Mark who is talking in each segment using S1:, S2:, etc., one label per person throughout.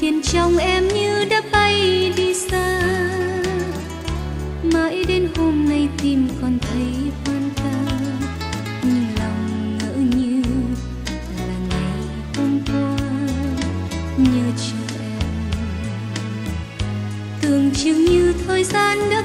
S1: Thiên trong em như đã bay đi xa. Mãi đến hôm nay tim còn thấy hoan ca Nhưng lòng ngỡ như là ngày hôm qua. Nhớ chờ em, Tưởng chừng như thời gian đã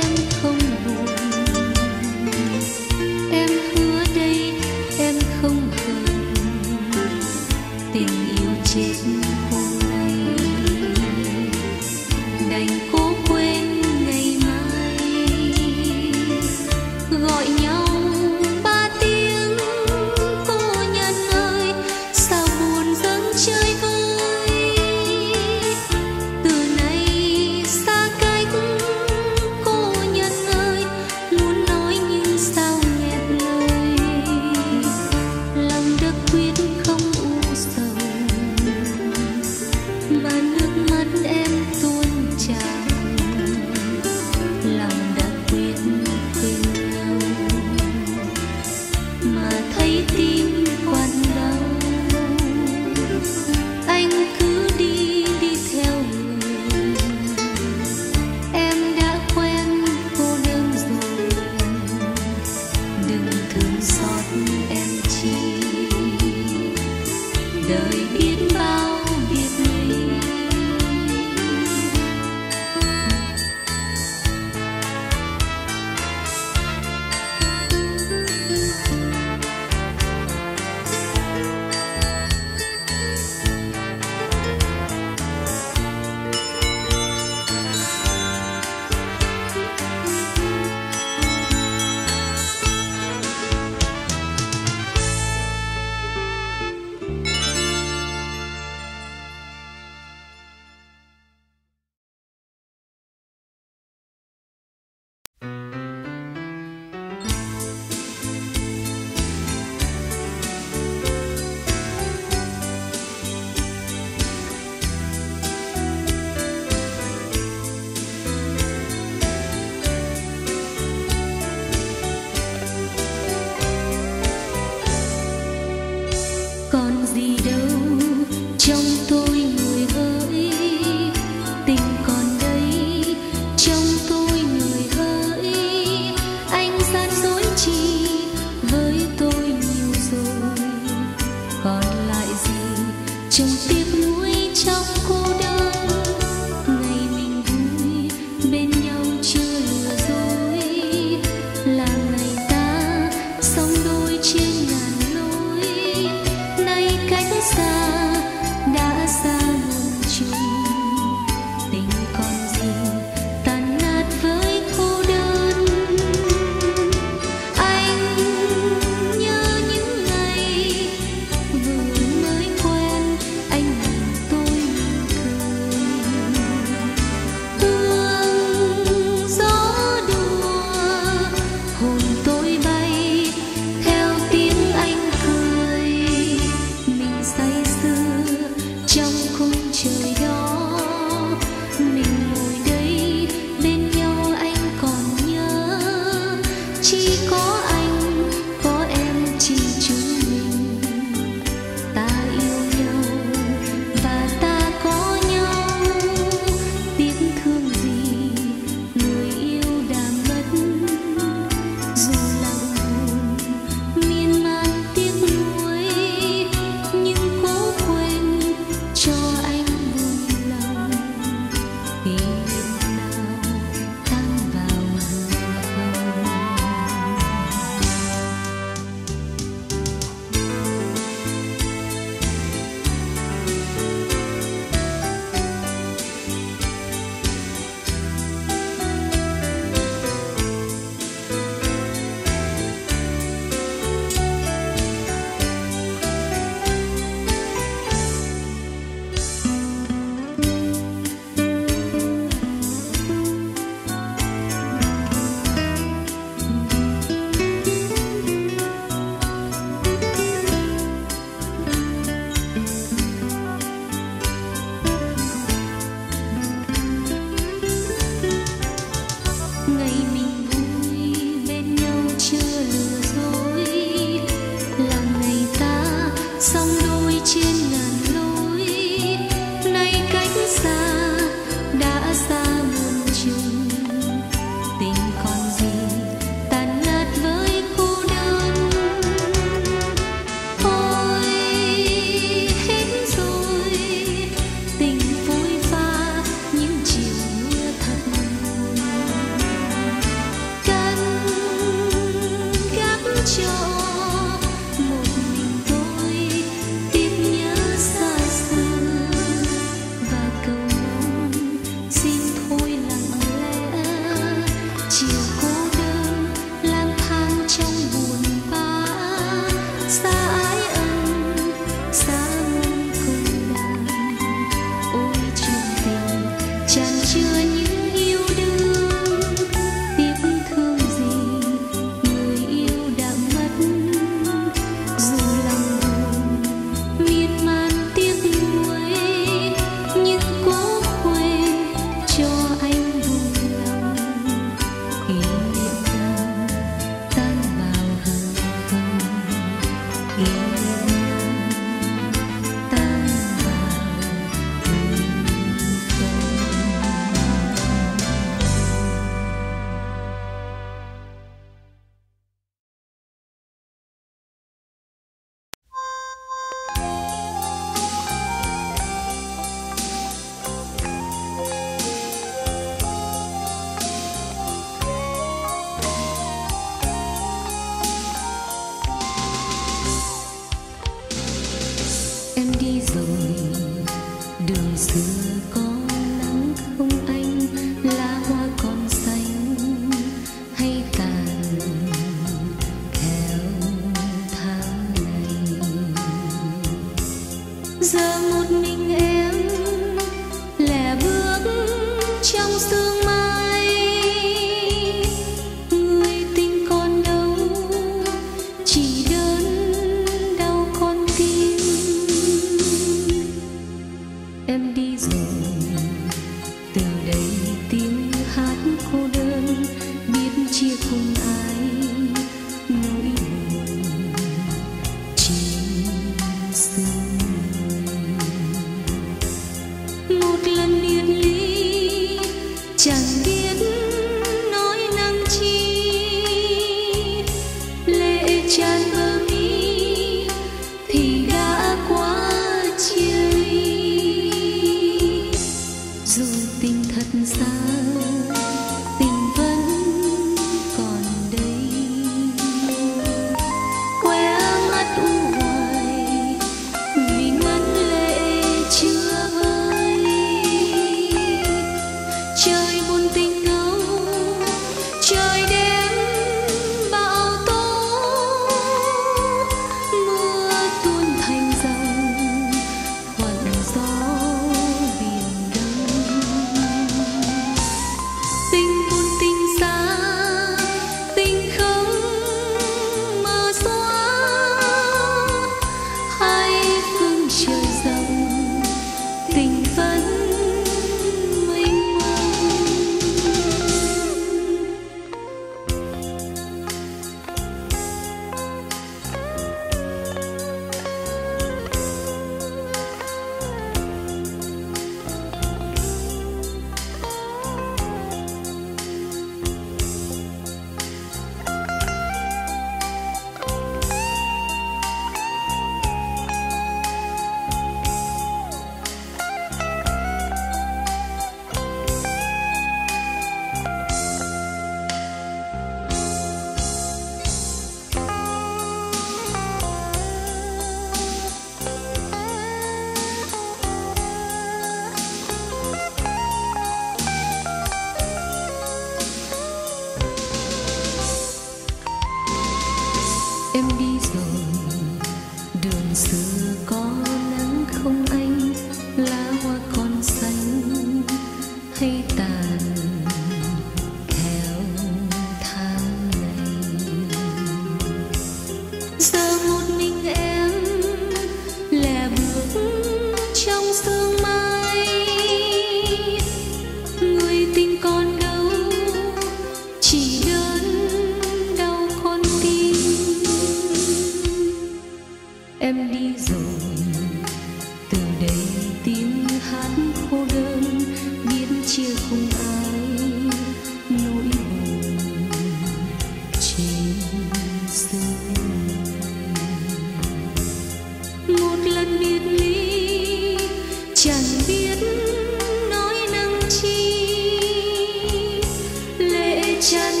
S1: chân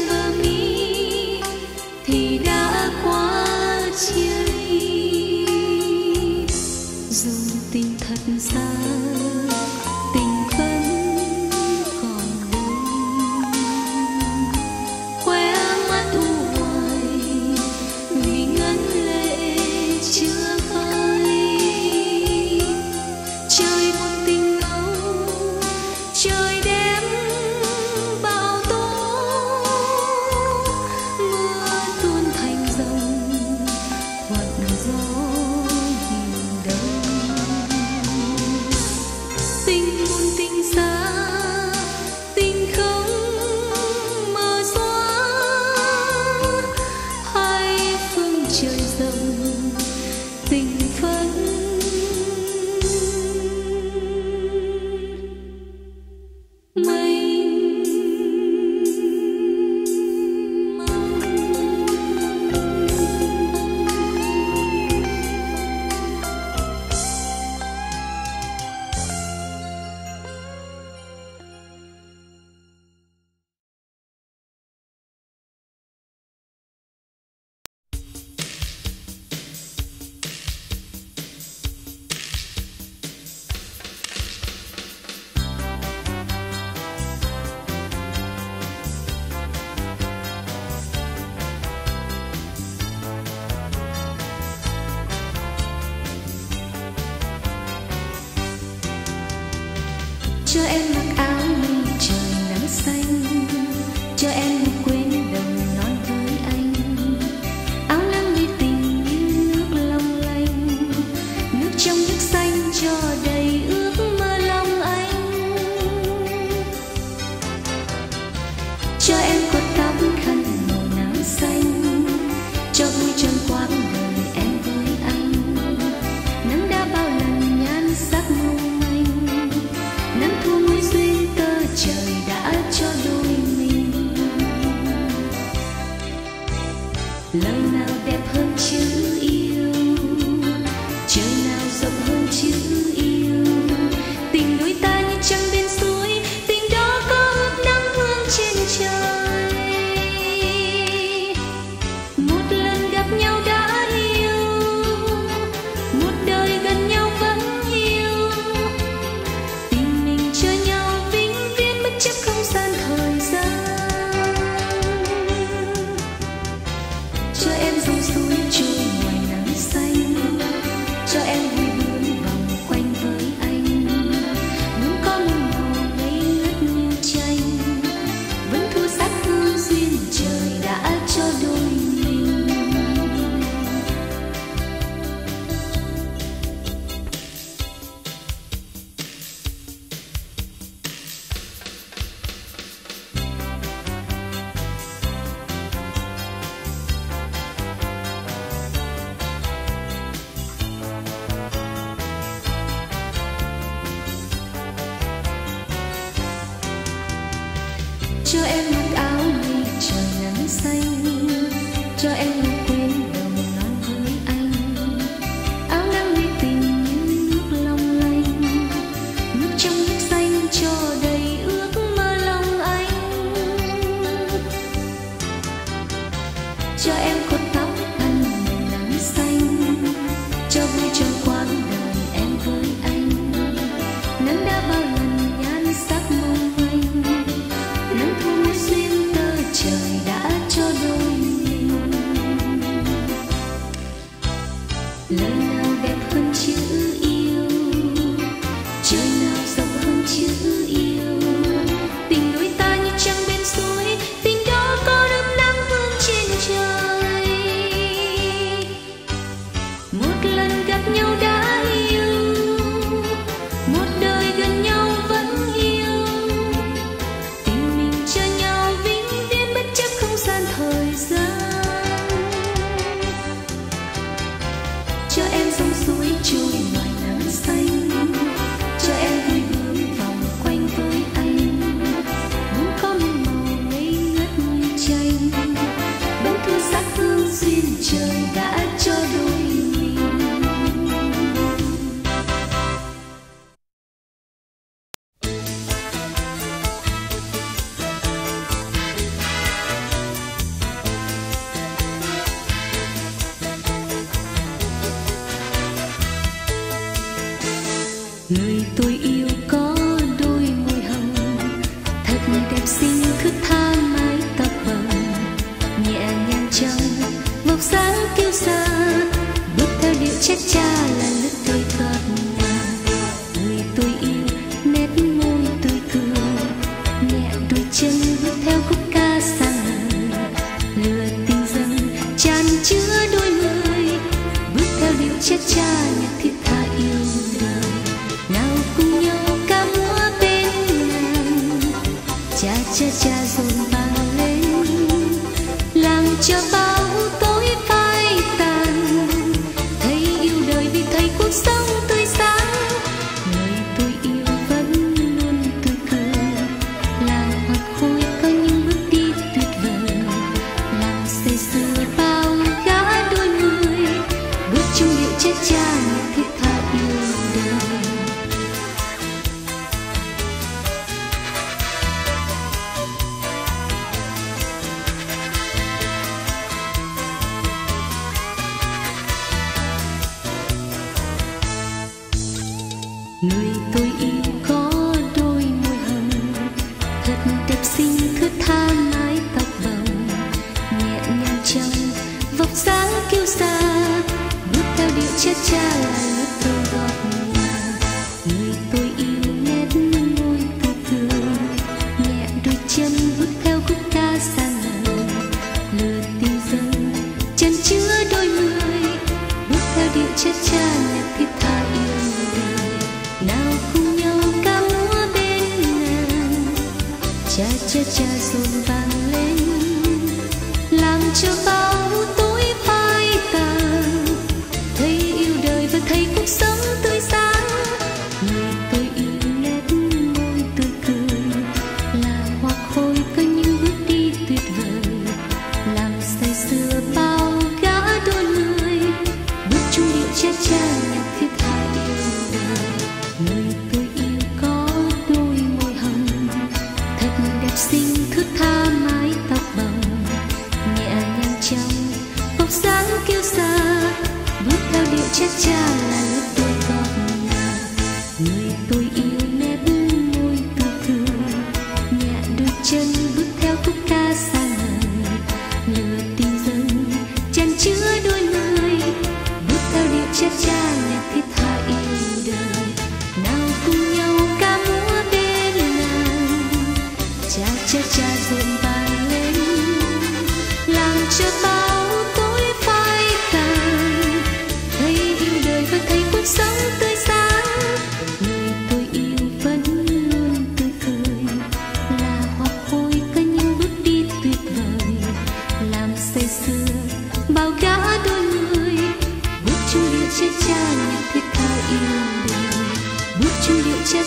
S1: Chắc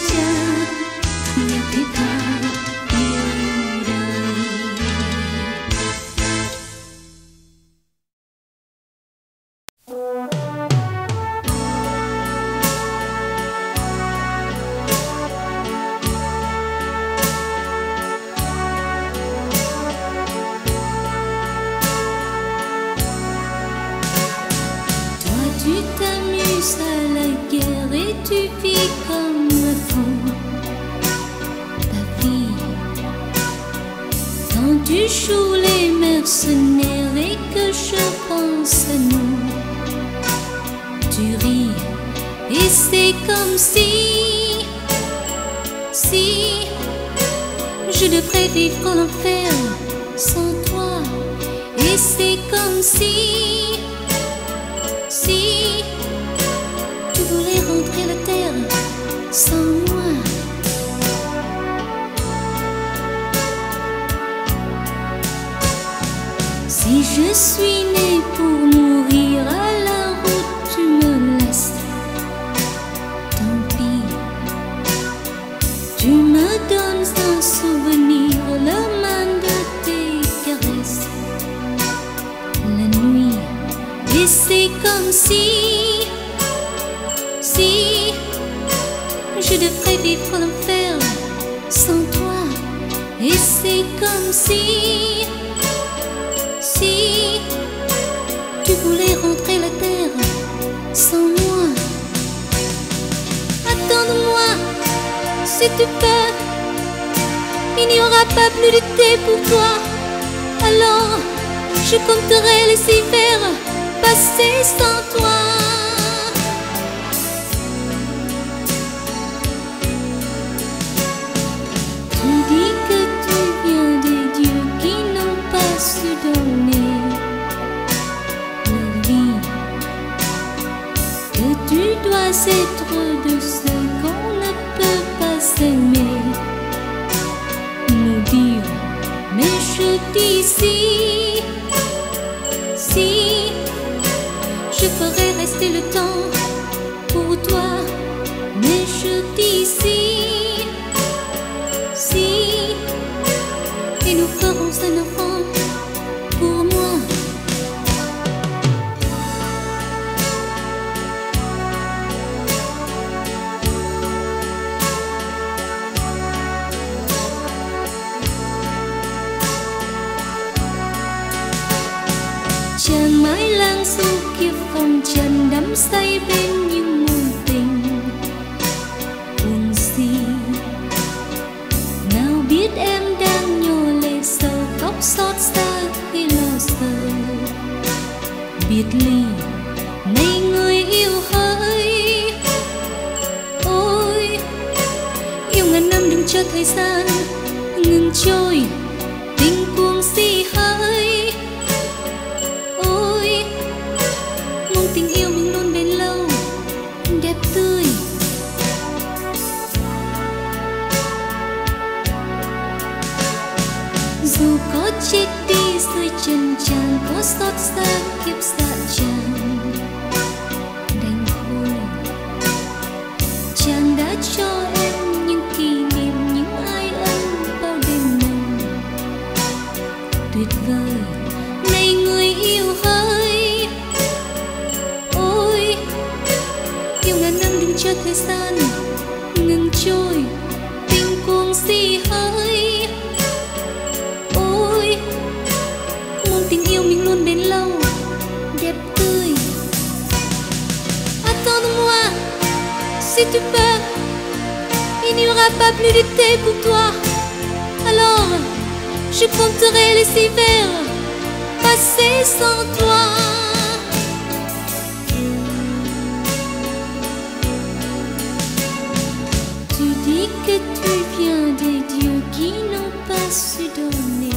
S1: 萄 tu il n'y aura pas plus d'été pour toi alors je compterai les hivers passés sans toi. Tu dis que tu viens des dieux qui n'ont pas su donner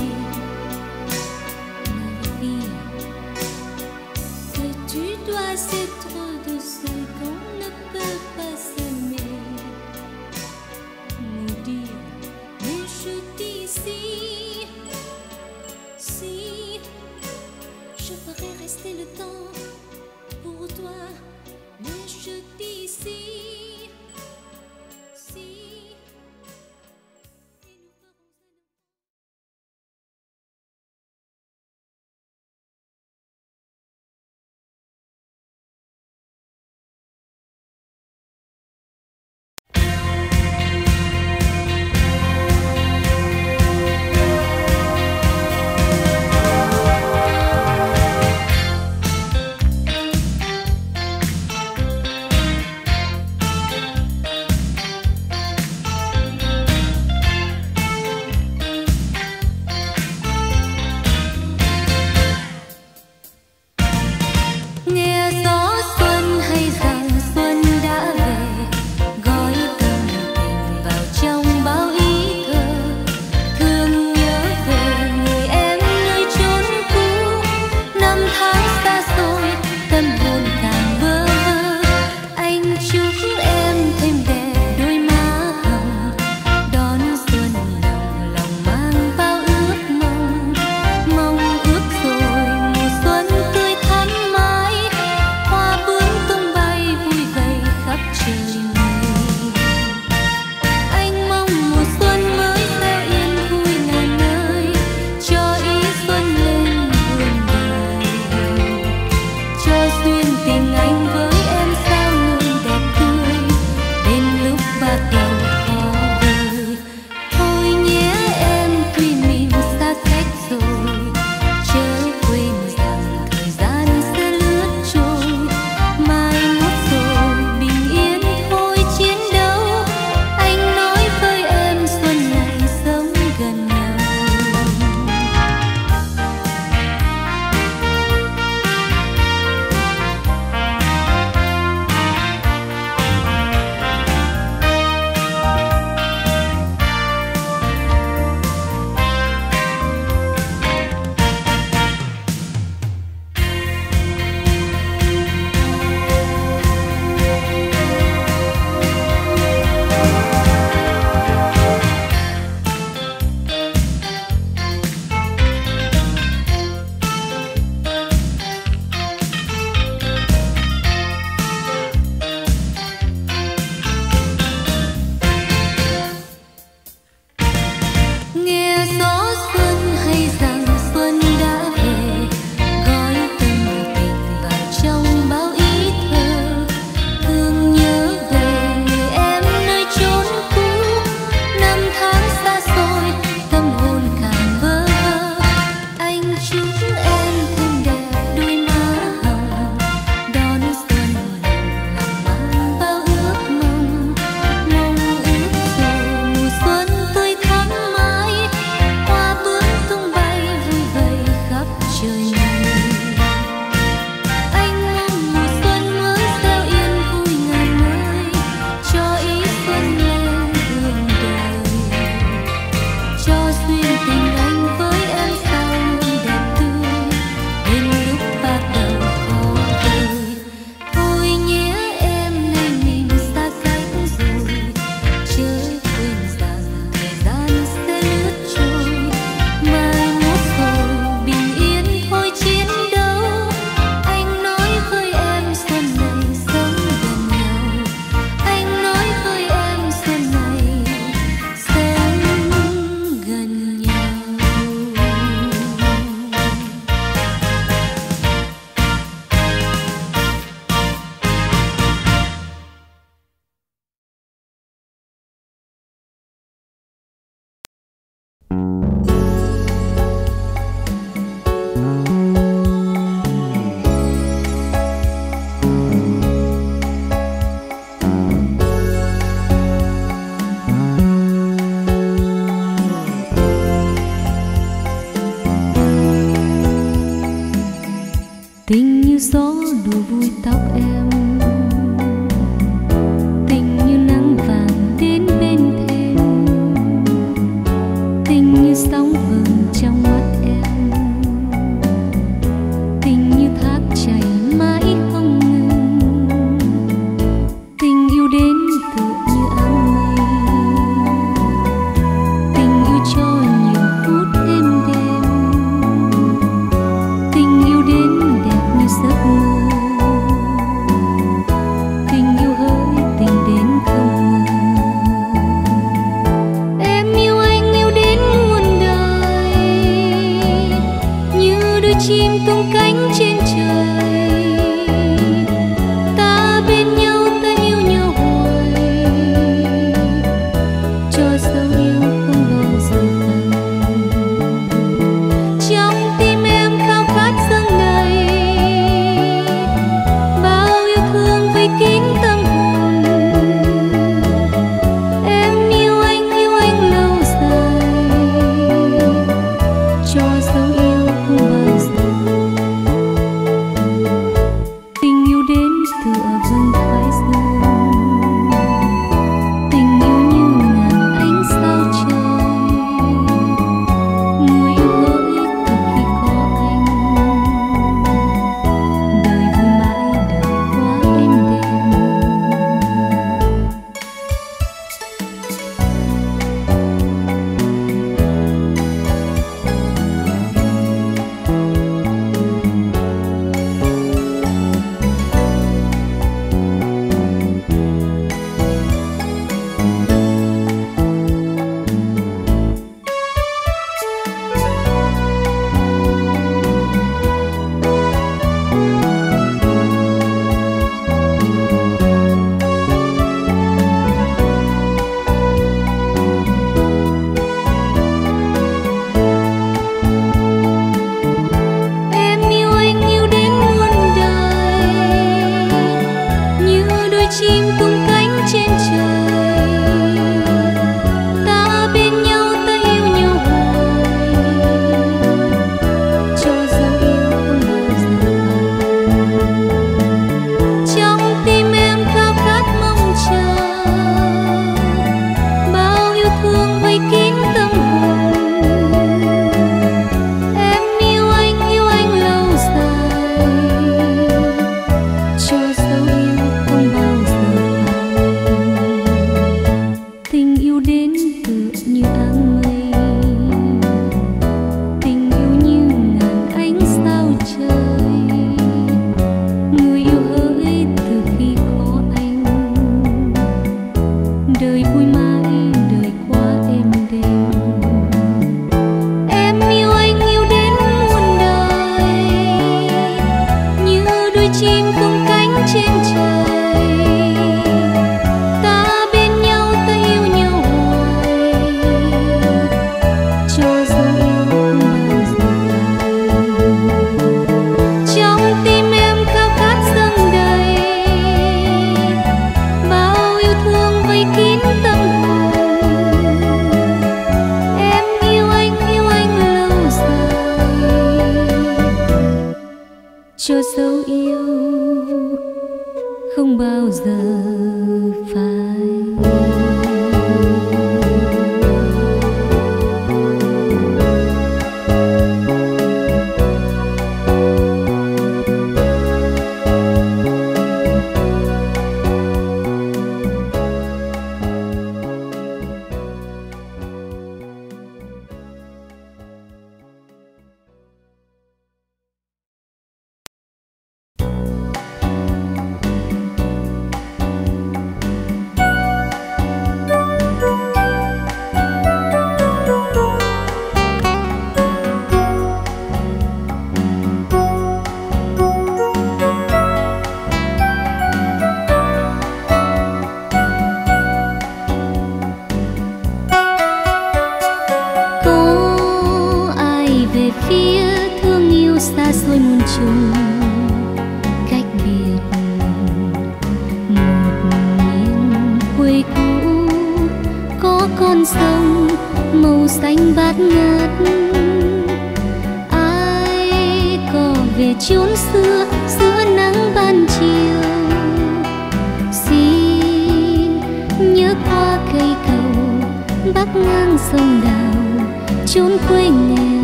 S1: bắc ngang sông đào, chốn quê nghèo.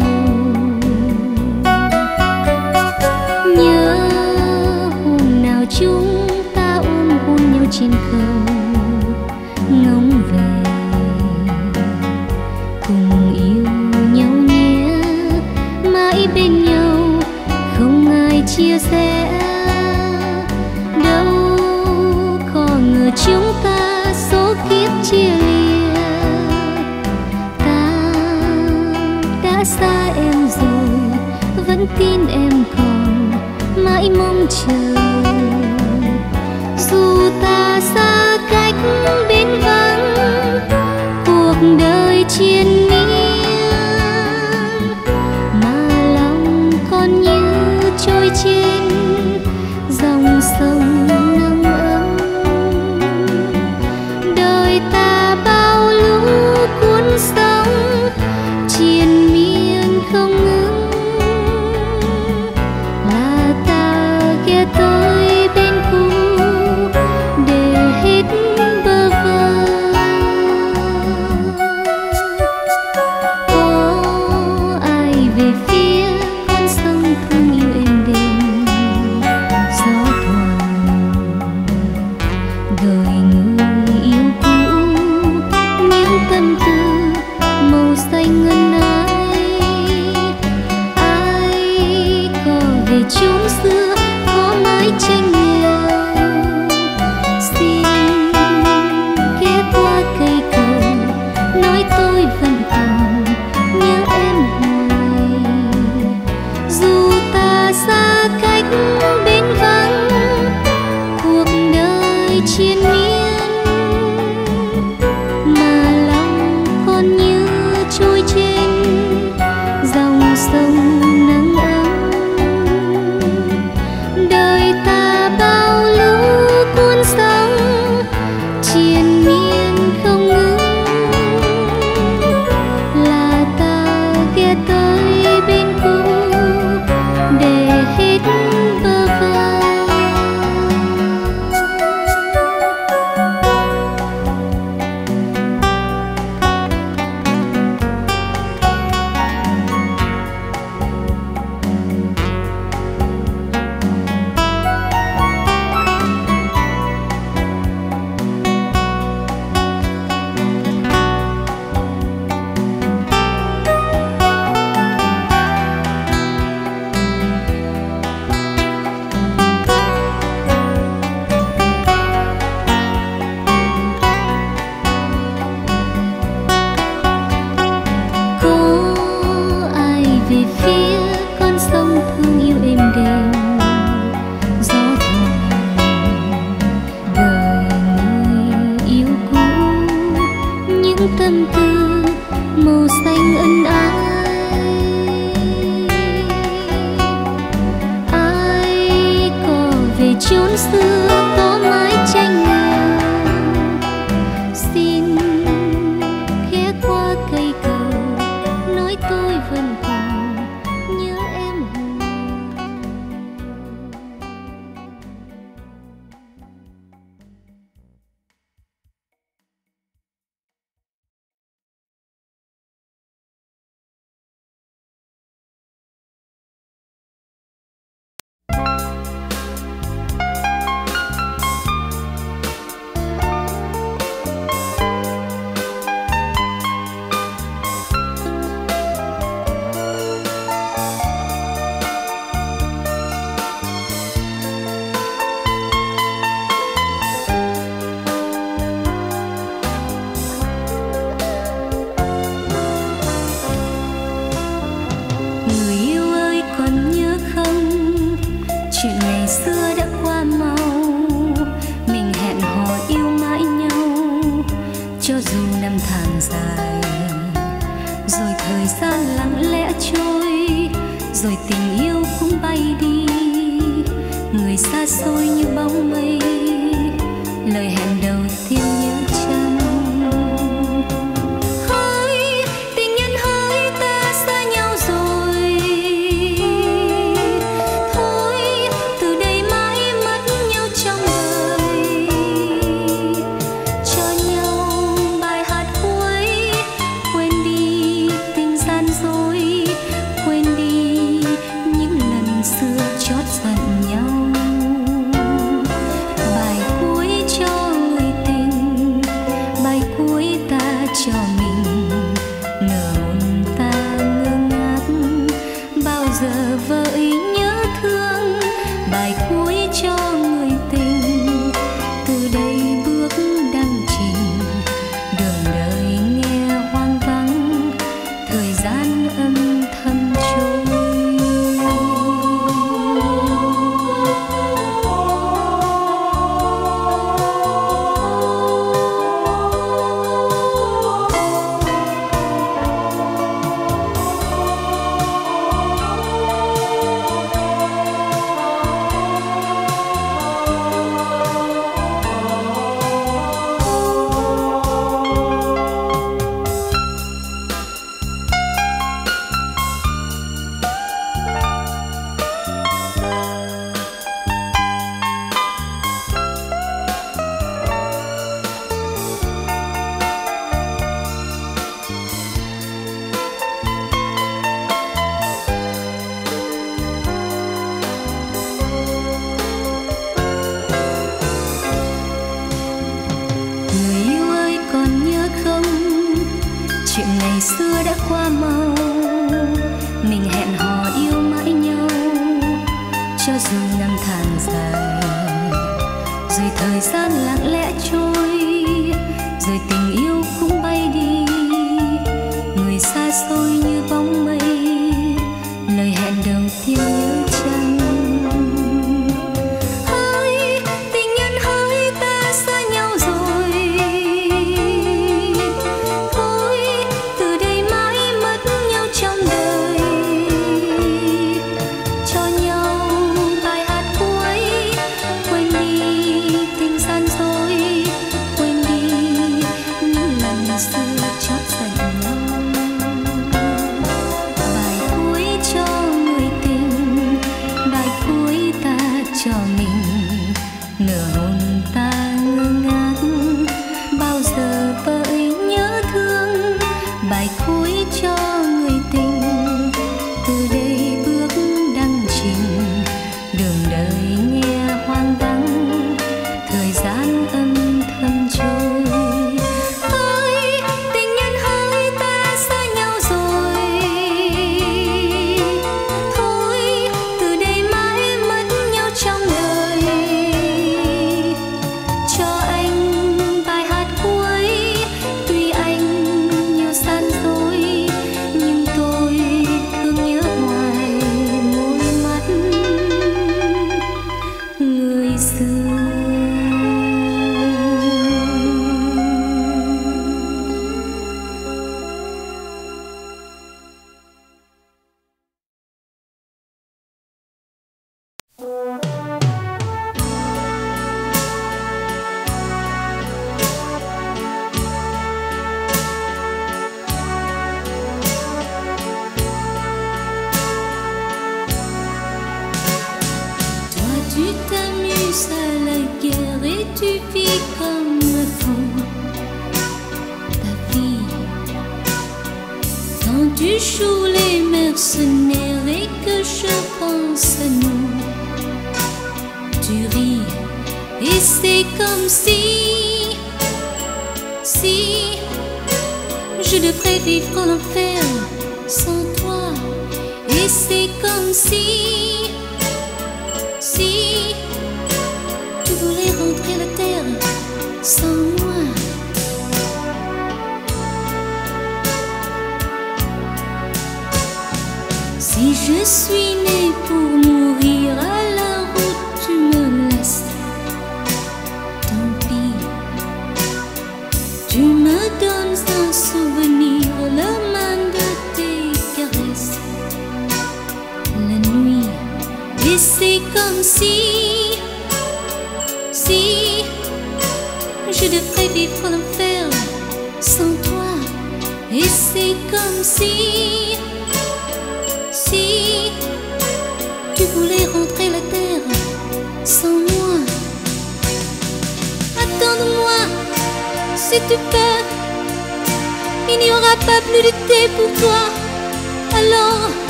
S1: Nhớ hôm nào chúng ta ôm hôn nhau trên cầu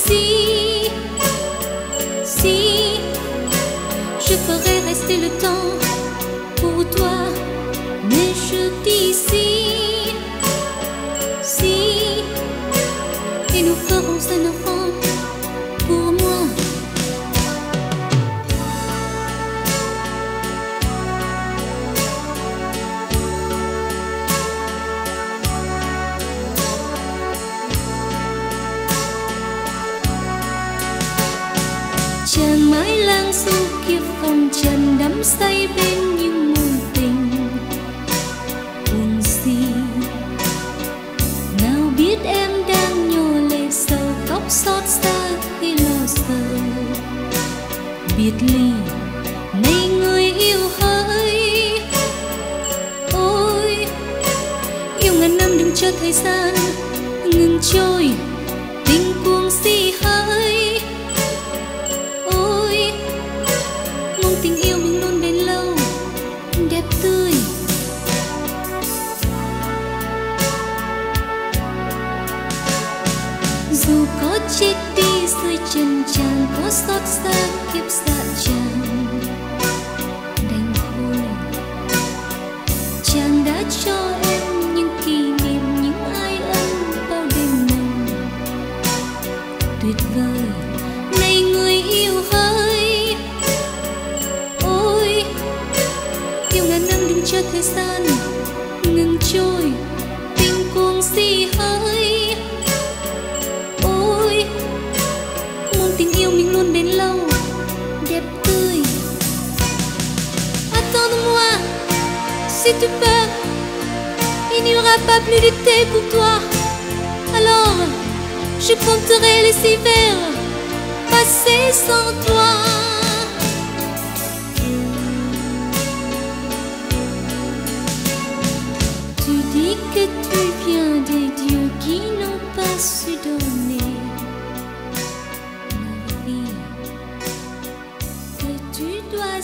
S1: see je compterai les hivers passés sans toi. Tu dis que tu viens des dieux qui n'ont pas su donner. Que tu dois